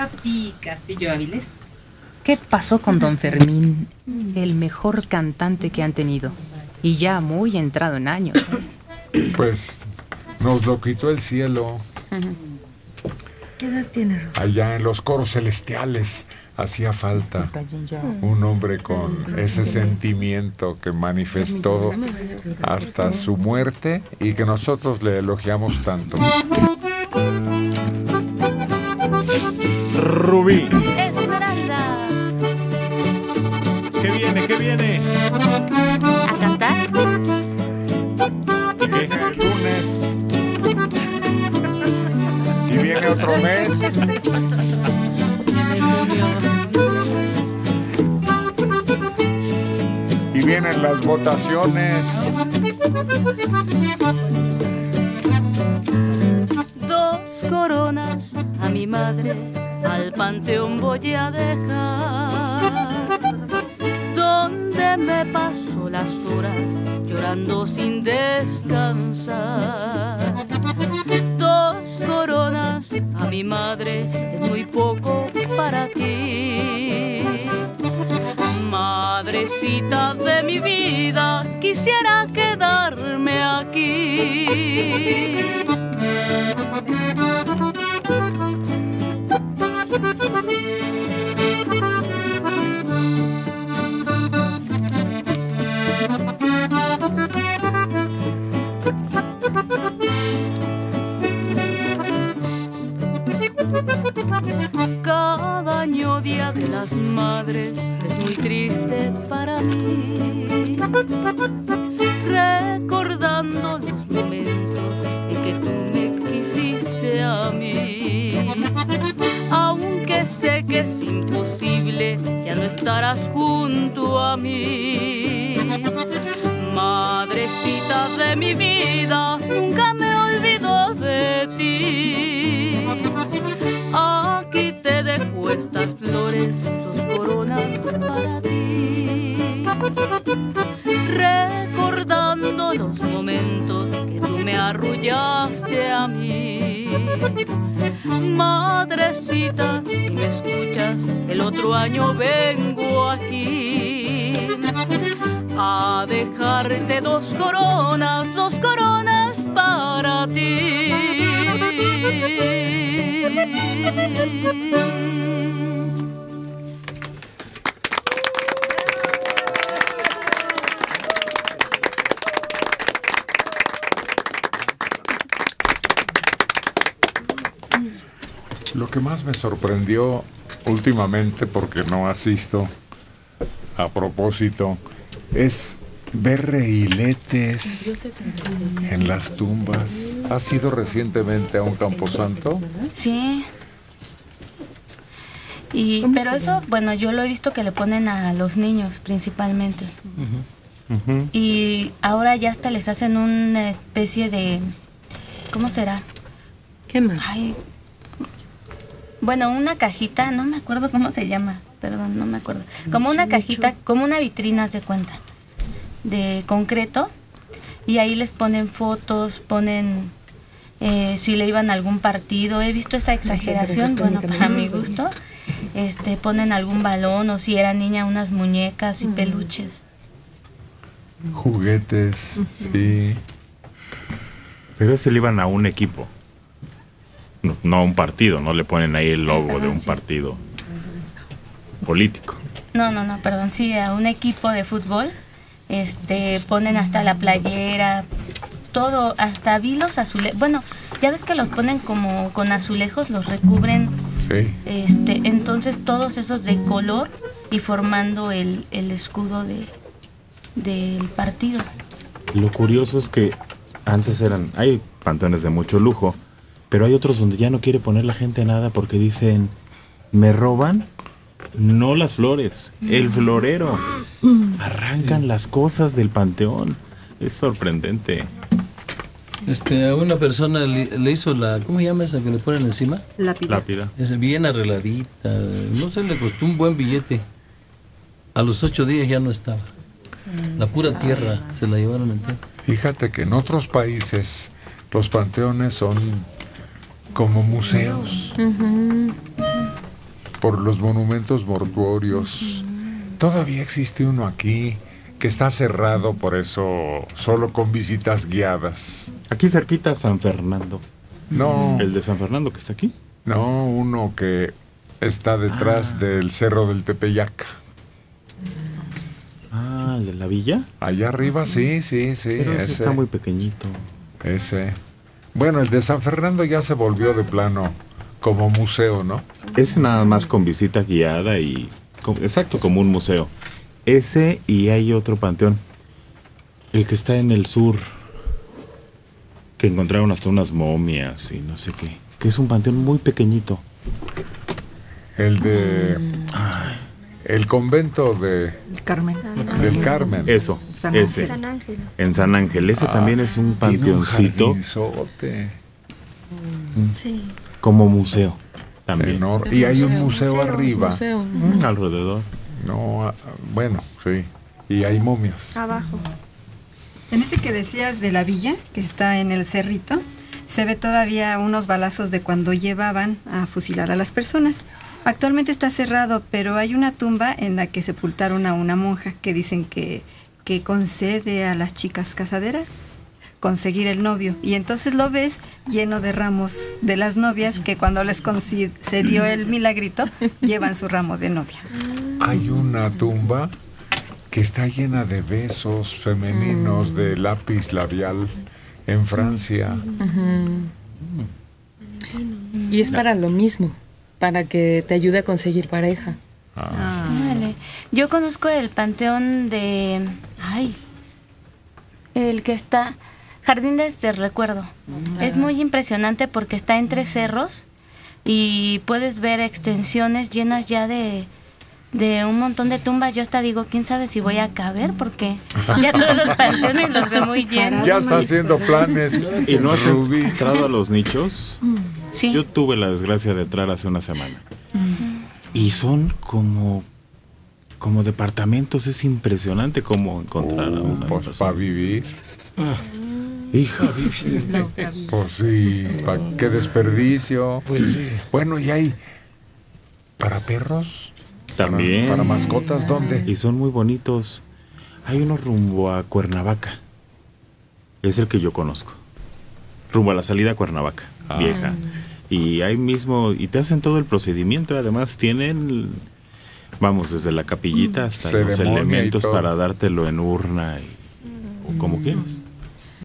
Capi Castillo Áviles. ¿Qué pasó con don Fermín? El mejor cantante que han tenido. Y ya muy entrado en años. ¿eh? Pues nos lo quitó el cielo. ¿Qué edad tiene Rosa? Allá en los coros celestiales hacía falta un hombre con ese sentimiento que manifestó hasta su muerte y que nosotros le elogiamos tanto. Rubí. Esmeralda. ¿Qué viene? ¿Qué viene? ¿A cantar? Y viene el lunes. Y viene otro mes. Y vienen las votaciones. Dos coronas a mi madre al panteón voy a dejar. Donde me paso las horas llorando sin descansar. Dos coronas a mi madre es muy poco para ti. Madrecita de mi vida, quisiera quedarme aquí. Cada año Día de las Madres es muy triste para mí. Recordando los momentos en que tú me quisiste a mí. Aunque sé que es imposible, ya no estarás junto a mí. Madrecita de mi vida, Madrecita, si me escuchas, el otro año vengo aquí a dejarte dos coronas, dos coronas para ti. Lo que más me sorprendió últimamente, porque no asisto a propósito, es ver reiletes en las tumbas. ¿Has ido recientemente a un camposanto? Sí. Y, pero eso, bueno, yo lo he visto que le ponen a los niños principalmente. Y ahora ya hasta les hacen una especie de... ¿Cómo será? ¿Qué más? Ay, bueno, una cajita, no me acuerdo cómo se llama, perdón, no me acuerdo. Como una cajita, como una vitrina de cuenta, de concreto, y ahí les ponen fotos, ponen eh, si le iban a algún partido. He visto esa exageración, bueno, para mi gusto. Este, ponen algún balón o si era niña unas muñecas y peluches. Juguetes, sí. Pero ese le iban a un equipo. No, no a un partido, no le ponen ahí el logo de un partido político. No, no, no, perdón, sí, a un equipo de fútbol, este, ponen hasta la playera, todo, hasta vi los azulejos, bueno, ya ves que los ponen como con azulejos, los recubren, Sí. este, entonces todos esos de color y formando el, el escudo de del partido. Lo curioso es que antes eran, hay panteones de mucho lujo, pero hay otros donde ya no quiere poner la gente nada porque dicen, me roban, no las flores, el florero. Arrancan las cosas del panteón. Es sorprendente. Este, a una persona le, le hizo la, ¿cómo se llama esa que le ponen encima? Lápida. Lápida. Es bien arregladita, no sé, le costó un buen billete. A los ocho días ya no estaba. La pura tierra se la llevaron entera. Fíjate que en otros países los panteones son como museos. por los monumentos mortuorios. Todavía existe uno aquí que está cerrado, por eso solo con visitas guiadas. Aquí cerquita San Fernando. No. ¿El de San Fernando que está aquí? No, uno que está detrás del Cerro del Tepeyac. Ah, ¿el de la villa? Allá arriba, sí, sí, sí. Pero ese está muy pequeñito. Ese. Bueno, el de San Fernando ya se volvió de plano como museo, ¿no? Ese nada más con visita guiada y... con- exacto, como un museo. Ese y hay otro panteón. El que está en el sur. Que encontraron hasta unas momias y no sé qué. Que es un panteón muy pequeñito. El de... El convento de... Carmen. Del Carmen. Eso, San ese. San Ángel. En San Ángel. Ese Ah, también es un un panteoncito jardinzote. Sí. como museo. También. Enor- y hay un museo, arriba. Mm, alrededor. No, ah, bueno, sí. Y hay momias. Abajo. En ese que decías de la villa, que está en el cerrito, se ve todavía unos balazos de cuando llevaban a fusilar a las personas. Actualmente está cerrado, pero hay una tumba en la que sepultaron a una monja que dicen que, que concede a las chicas casaderas conseguir el novio. Y entonces lo ves lleno de ramos de las novias que cuando les concedió el milagrito llevan su ramo de novia. Hay una tumba que está llena de besos femeninos de lápiz labial en Francia. Y es para lo mismo, para que te ayude a conseguir pareja. Órale. Yo conozco el panteón de. Ay. El que está. Jardín de este recuerdo. Es muy impresionante porque está entre cerros y puedes ver extensiones llenas ya de, de un montón de tumbas. Yo hasta digo, quién sabe si voy a caber porque ya todos los panteones los veo muy llenos. Ya está haciendo planes. ¿Y no has entrado a los nichos? Sí. Yo tuve la desgracia de entrar hace una semana. Y son como como departamentos, es impresionante cómo encontrar a una Pues para vivir. Hijo. Pues sí, pa- qué desperdicio. Pues sí. Bueno, y hay para perros, También. para mascotas, ¿dónde? Y son muy bonitos. Hay uno rumbo a Cuernavaca. Es el que yo conozco. Rumbo a la salida a Cuernavaca, Ah. vieja. Y ahí mismo, y te hacen todo el procedimiento. Además, tienen, vamos, desde la capillita hasta los Ceremonia elementos para dártelo en urna y, o como quieras.